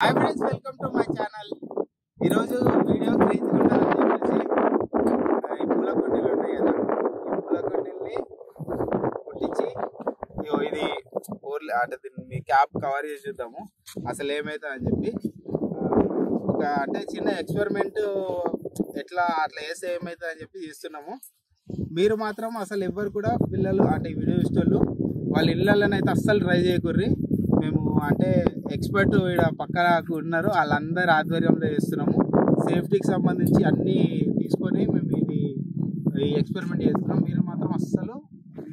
Hi friends welcome to my channel. ఈరోజు video craze ఉండాలని చెప్పేసి ఈ పూల కొట్టెలు ఉన్నాయి కదా ఈ పూల కుండీల్ని కుట్టించి ఇగో ఇది ఊర్లో అంటే దీన్ని మీ క్యాప్ కవర్ చేసి చూద్దాము. అసలు ఏమవుతుంది అని చెప్పి ఒక అంటే చిన్న ఎక్స్పెరిమెంట్ ఎట్లా అట్లా వేస్తే ఏమవుతుంది అని చెప్పి చేస్తున్నాము. మీరు మాత్రం అసలు ఎవ్వరు కూడా పిల్లలు అంటే వీడియో ఇష్టోళ్ళు వాళ్ళ ఇళ్ళలోనైతే అస్సలు ట్రై చేయకూర్రి. మేము అంటే ఎక్స్పర్ట్ ఇక్కడ పక్కన ఉన్నారు. వాళ్ళందరి ఆధ్వర్యంలో చేస్తున్నాము. సేఫ్టీకి సంబంధించి అన్నీ తీసుకొని మేము ఇది ఈ ఎక్స్పెరిమెంట్ చేస్తున్నాం. మీరు మాత్రం అస్సలు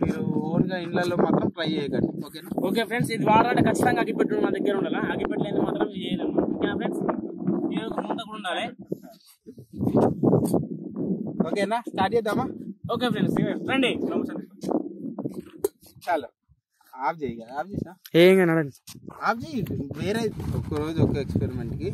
మీరు ఓన్గా ఇళ్ళల్లో మాత్రం ట్రై చేయకండి. ఓకేనా? ఓకే ఫ్రెండ్స్ ఇది వాడాలంటే ఖచ్చితంగా అగ్గిపెట్టు మన దగ్గర ఉండాలి? అగ్గిపెట్టు మాత్రం చేయలేము ఓకేనా ఫ్రెండ్స్? ఒక ముందు కూడా ఉండాలి. ఓకేనా? స్టార్ట్ చేద్దామా? ఓకే ఫ్రెండ్స్ రండి. చాలు. ఆఫ్ చేయి కదా ఆఫ్ చేసా ఏం నడండి ఆఫ్ చేయి వేరే ఒక రోజు ఒక ఎక్స్పెరిమెంట్కి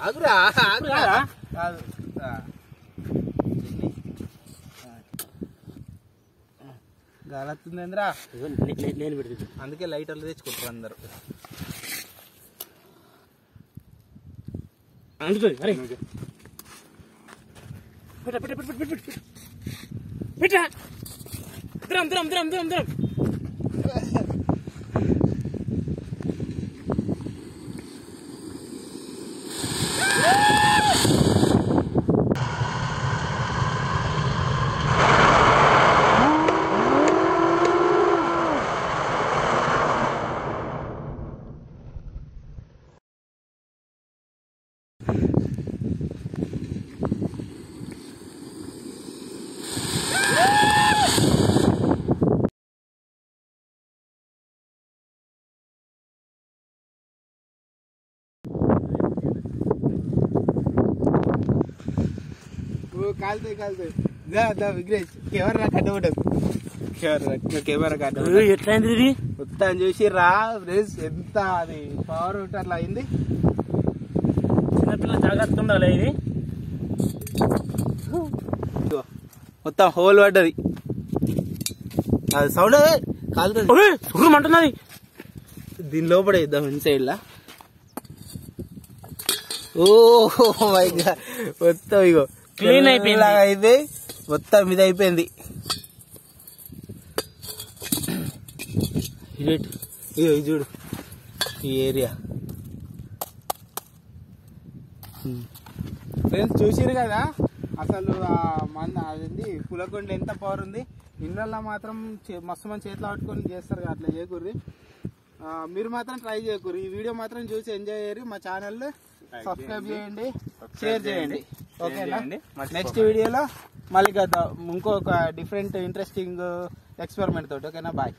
ఆగురా ఆగురా కాదా? కాదు ఆ. చిన్ని. ఆ. గాలి వస్తుందేంద్రా నేను పెడుతుంది అందుకే లైటర్లు తెచ్చుకుంటారు అందరు అందుతుంది అరే పెట్ట పెట్ట పెట్ట పెట్ట పెట్ట పెట్ట దూరం దూరం దూరం దూరం దూరం ఓ కాలుతాయి కాలుతాయి. దా దా విగ్రేష్ కెమెరా కట్టబడ్డదు కెమెరా కెమెరా కట్టబడ్డదు ఎట్లయింది ఇది? మొత్తం చూసి రా ఫ్రెండ్స్ ఎంత అది పవర్ అట్లా అయింది. చిన్నపిల్ల జాగ్రత్తగా ఉండాలి ఇది. మొత్తం హోల్ పడ్డది. అది సౌండ్ కాలుతుంది. సుర్రమంటున్నది దీని లోపల ఇద్దాం ఇన్సైడ్ లా ఓ మై గాడ్ మొత్తం ఇగో. Clean అయిపోయింది. అయిపోయి మొత్తం ఇది అయిపోయింది. ఇది. చూడు. ఈ ఏరియా. ఫ్రెండ్స్ చూసిరు కదా? అసలు ఆ మన అదేంది? పులకొండ ఎంత పవర్ ఉంది? ఇళ్ళల్లో మాత్రం చే- మస్తు మంది చేతిలో పట్టుకొని చేస్తారు కదా అట్లా చేయకూర్రి ఆ, మీరు మాత్రం ట్రై చేయకూరు ఈ వీడియో మాత్రం చూసి ఎంజాయ్ చేయరు. మా ఛానల్ సబ్స్క్రైబ్ చేయండి. షేర్ చేయండి. ఓకేనా? నెక్స్ట్ వీడియోలో మళ్ళీ ఇంకొక డిఫరెంట్ ఇంట్రెస్టింగ్ ఎక్స్పెరిమెంట్ తోటి. ఓకేనా? బాయ్